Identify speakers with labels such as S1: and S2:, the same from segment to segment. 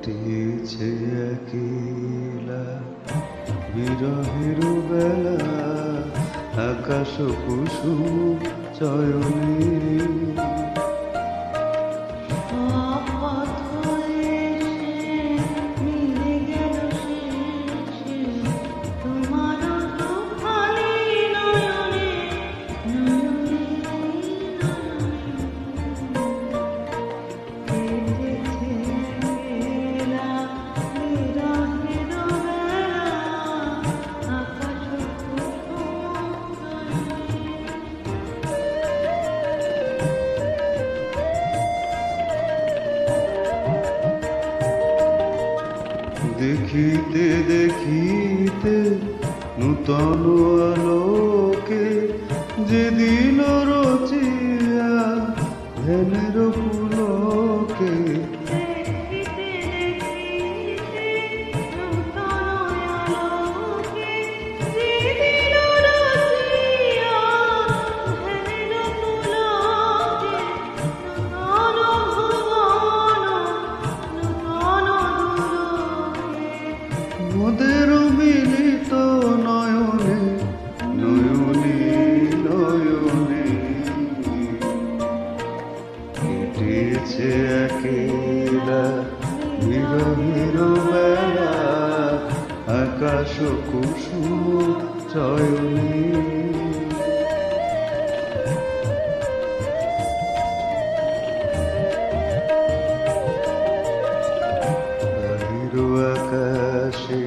S1: কেটেছে একলা বিরহের বেলা আকাশ কুসুম চয়নে দেখিতে দেখিতে নূতন আলোকে যেদিন রচিয়া ধ্যানের পুলকে মোদের মিলিত নয়নে নয়নে নয়নে। কেটেছে একেলা বিরহের বেলা আকাশ কুসুম চয়নে। আকাশে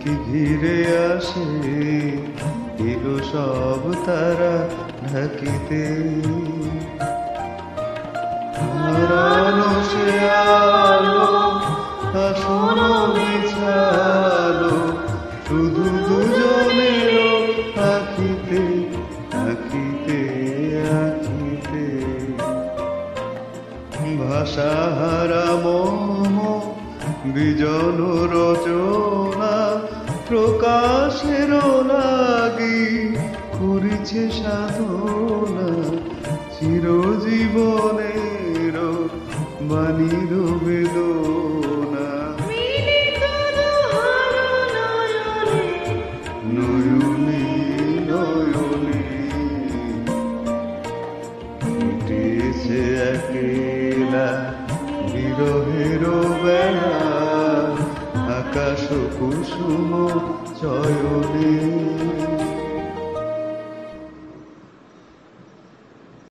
S1: কি ঘিরে আসে? এলো সব তারা ঢাকিতে। শুধু দুজনের আখিতে আখিতে আখিতে। ভাষাহারা মম বিজন রচনা করিছে সাধনা চিরজীবনের বাণীর বেদনা নয়নে নয়নে কেটেছে একলা বিরহের বেলা। আকাশ কুসুম চয়নে।